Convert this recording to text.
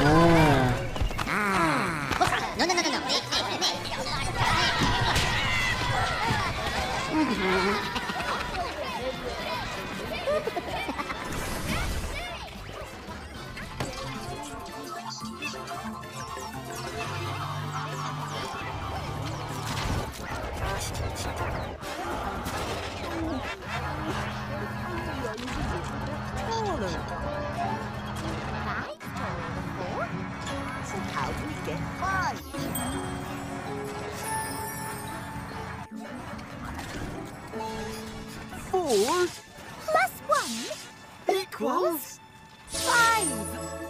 No, no, no, no, no. Uh -huh. four... Plus one... Equals... Five!